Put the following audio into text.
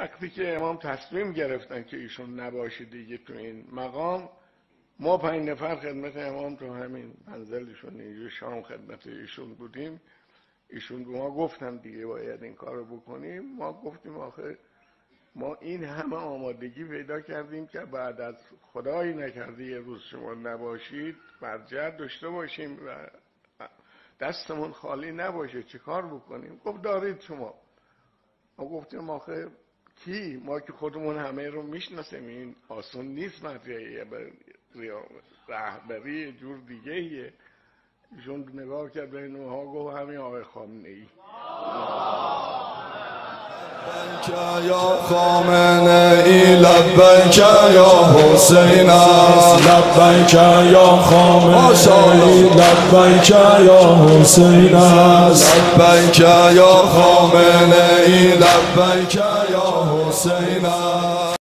وقتی که امام تصمیم گرفتن که ایشون نباشه دیگه تو این مقام ما پنج نفر خدمت امام تو همین منزلشون اینجا شام خدمت ایشون بودیم. ایشون به ما گفتن دیگه باید این کار رو بکنیم. ما گفتیم آخه ما این همه آمادگی پیدا کردیم که بعد از خدایی نکرده یه روز شما نباشید برجت داشته باشیم و دستمون خالی نباشه چه کار بکنیم؟ گفت دارید شما. ما گفتیم آخه کی؟ ما که خودمون همه رو می‌شناسیم. این آسون نیست مطرحیه رهبری جور دیگه ایه. ایشون نگاه کرد به اینوها گفت همین آقای خامنه ای لبیک یا خامنه ای لبیک یا حسین لبیک یا خامنه ای لبیک یا حسین لبیک یا خامنه ای لبیک حسينا